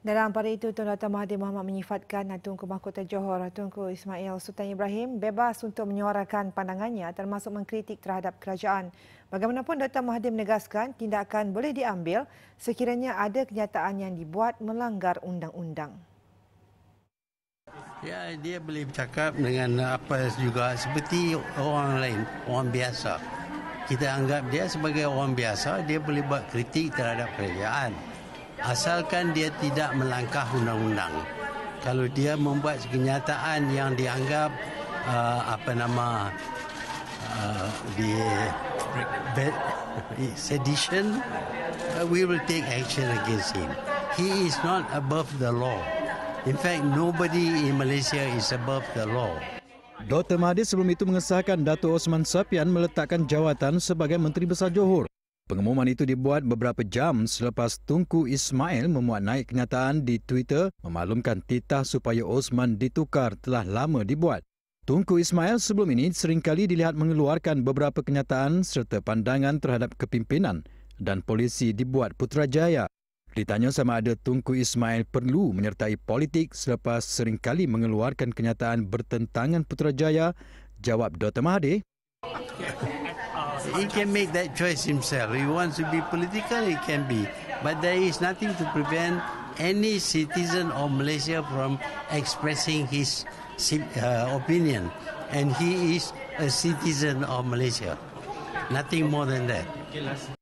Dalam pada itu, Tun Dr. Mahathir Mohamad menyifatkan Tunku Mahkota Johor Tunku Ismail Sultan Ibrahim bebas untuk menyuarakan pandangannya termasuk mengkritik terhadap kerajaan. Bagaimanapun Dr. Mahathir menegaskan tindakan boleh diambil sekiranya ada kenyataan yang dibuat melanggar undang-undang. Ya, dia boleh bercakap dengan apa juga seperti orang lain, orang biasa. Kita anggap dia sebagai orang biasa, dia boleh buat kritik terhadap kerajaan asalkan dia tidak melangkah undang-undang. Kalau dia membuat kenyataan yang dianggap uh, apa nama uh, di sedition, uh, we will take action against him. He is not above the law. In fact, nobody in Malaysia is above the law. Dr. Mahathir sebelum itu mengesahkan Dato' Osman Sapian meletakkan jawatan sebagai Menteri Besar Johor. Pengumuman itu dibuat beberapa jam selepas Tunku Ismail memuat naik kenyataan di Twitter memaklumkan titah supaya Osman ditukar telah lama dibuat. Tunku Ismail sebelum ini seringkali dilihat mengeluarkan beberapa kenyataan serta pandangan terhadap kepimpinan dan polisi dibuat Putrajaya. Ditanya sama ada Tunku Ismail perlu menyertai politik selepas seringkali mengeluarkan kenyataan bertentangan Putrajaya, jawab Dr. Mahathir. He can make that choice himself. He wants to be political, he can be. But there is nothing to prevent any citizen of Malaysia from expressing his uh, opinion. And he is a citizen of Malaysia. Nothing more than that.